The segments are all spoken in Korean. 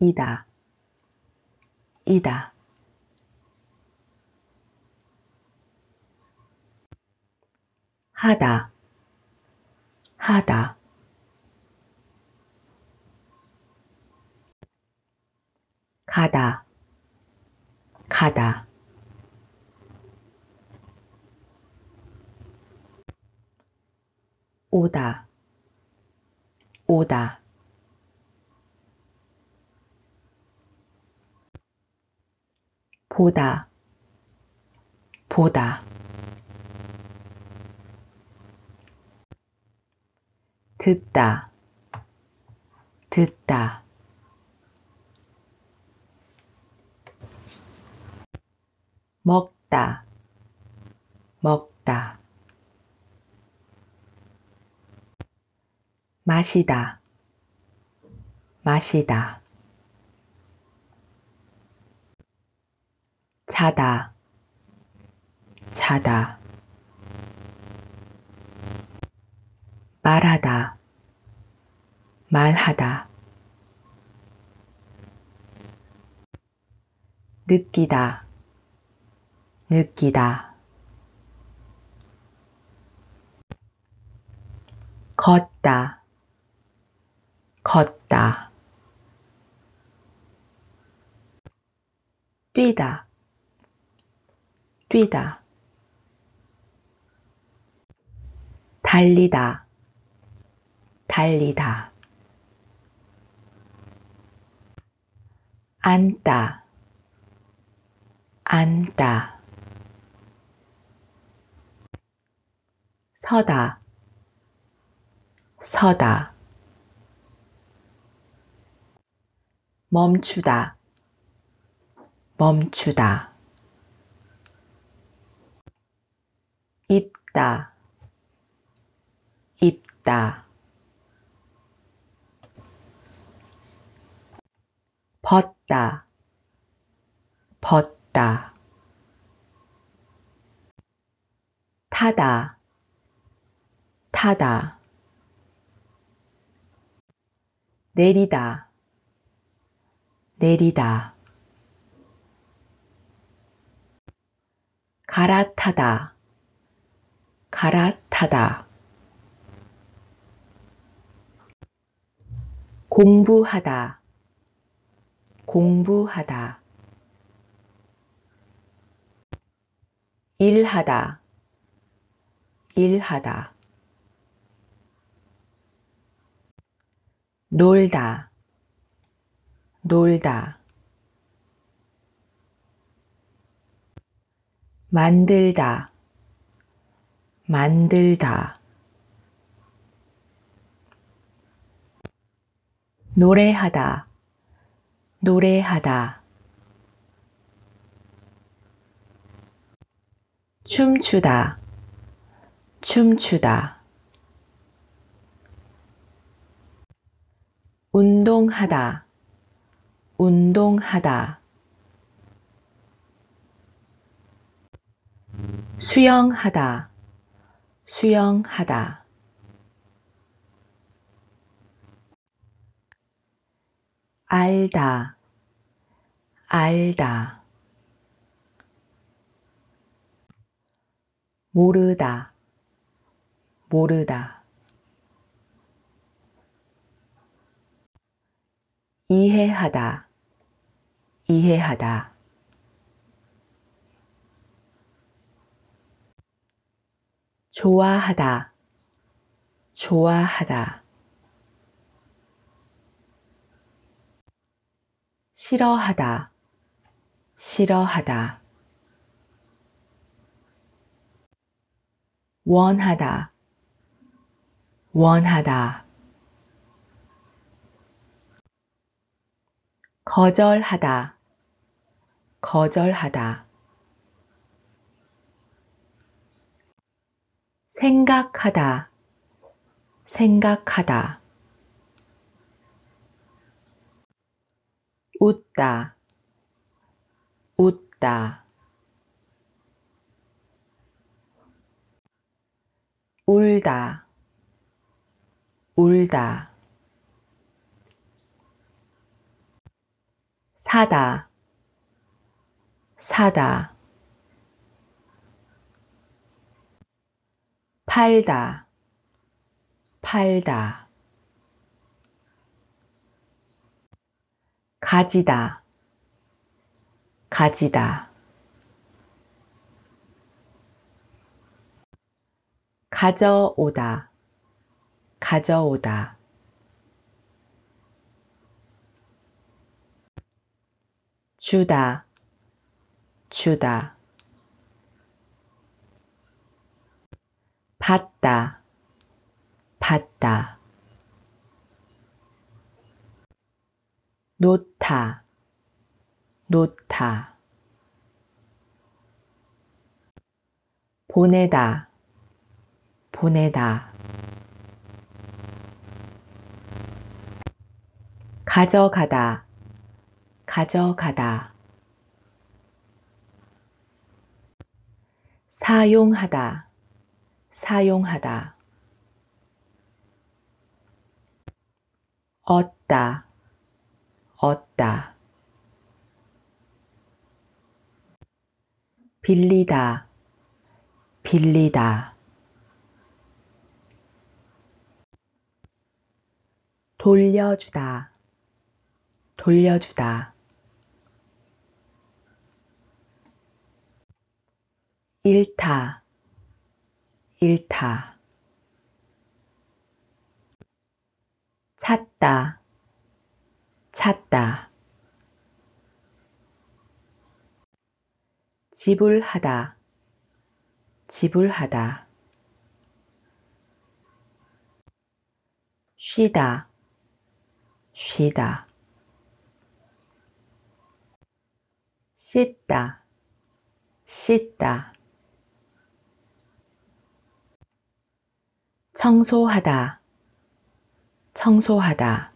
이다, 이다. 하다, 하다. 가다, 가다. 오다, 오다. 보다, 보다. 듣다, 듣다. 먹다, 먹다. 마시다, 마시다. 자다, 자다. 말하다, 말하다. 느끼다, 느끼다. 걷다, 걷다. 뛰다, 뛰다. 달리다, 달리다. 앉다, 앉다. 서다, 서다. 멈추다, 멈추다. 입다, 입다. 벗다, 벗다. 타다, 타다. 내리다, 내리다. 갈아타다, 갈아타다. 공부하다, 공부하다. 일하다, 일하다. 놀다, 놀다. 만들다, 만들다. 노래하다, 노래하다. 춤추다, 춤추다. 운동하다, 운동하다. 수영하다, 수영하다. 알다, 알다. 모르다, 모르다. 이해하다, 이해하다. 좋아하다, 좋아하다. 싫어하다, 싫어하다. 원하다, 원하다. 거절하다, 거절하다. 생각하다, 생각하다. 웃다, 웃다. 울다, 울다. 사다, 사다. 팔다, 팔다. 가지다, 가지다. 가져오다, 가져오다. 주다, 주다. 받다, 받다. 놓다, 놓다. 보내다, 보내다. 가져가다, 가져가다. 사용하다, 사용하다. 얻다, 얻다. 빌리다, 빌리다. 돌려주다, 돌려주다. 일타, 일타. 찾다, 찾다. 지불하다, 지불하다. 쉬다, 쉬다. 씻다, 씻다. 청소하다, 청소하다.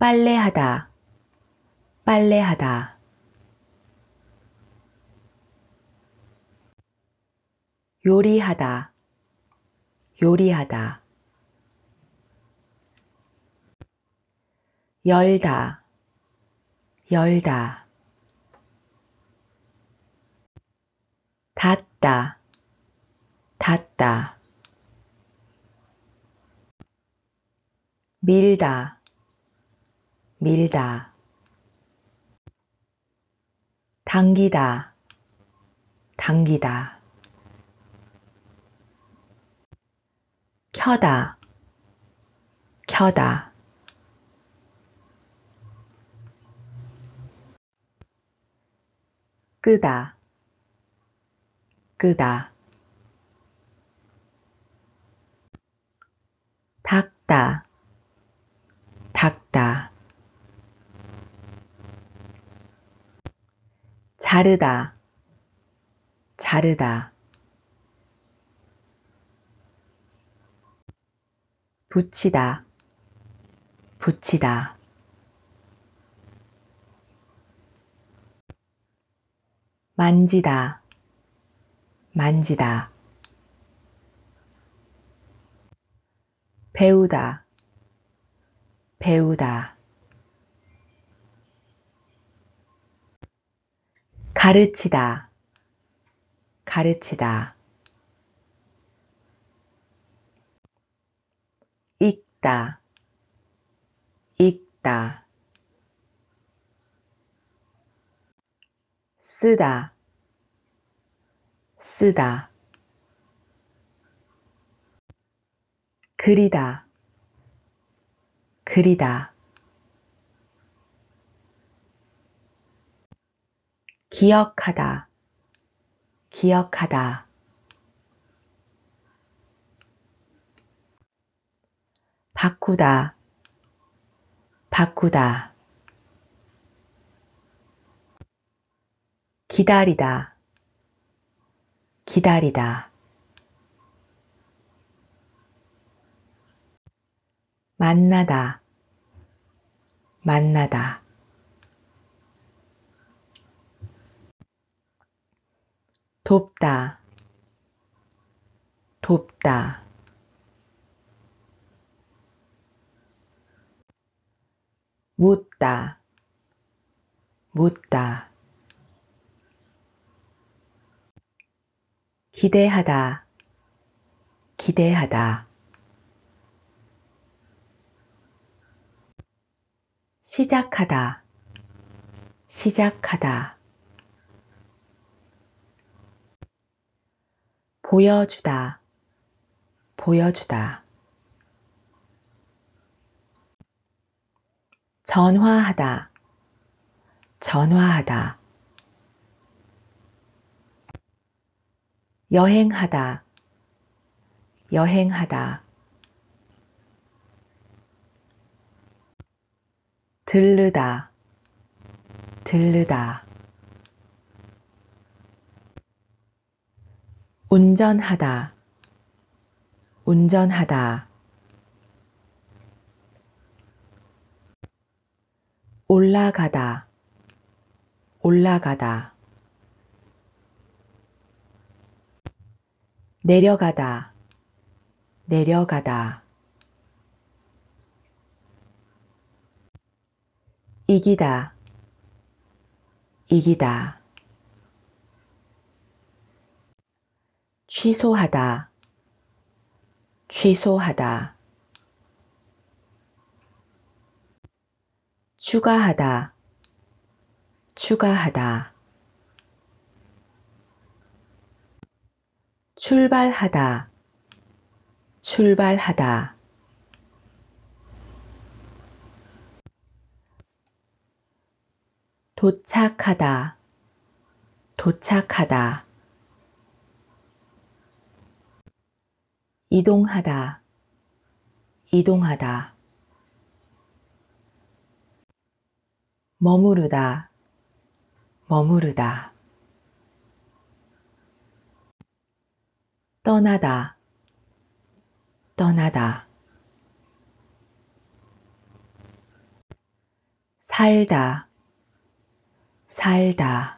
빨래하다, 빨래하다. 요리하다, 요리하다. 열다, 열다. 닫다, 닫다. 밀다, 밀다. 당기다, 당기다. 켜다, 켜다. 끄다, 끄다. 닦다, 닦다. 자르다, 자르다. 붙이다, 붙이다. 만지다, 만지다. 배우다, 배우다. 가르치다, 가르치다. 읽다, 읽다. 쓰다, 쓰다. 그리다, 그리다. 기억하다, 기억하다. 바꾸다, 바꾸다. 기다리다, 기다리다. 만나다, 만나다. 돕다, 돕다. 묻다, 묻다. 기대하다, 기대하다. 시작하다, 시작하다. 보여주다, 보여주다. 전화하다, 전화하다. 여행하다, 여행하다. 들르다, 들르다. 운전하다, 운전하다. 올라가다, 올라가다. 내려가다, 내려가다. 이기다, 이기다. 취소하다, 취소하다. 추가하다, 추가하다. 출발하다, 출발하다. 도착하다, 도착하다. 이동하다, 이동하다. 머무르다, 머무르다. 떠나다, 떠나다. 살다, 살다.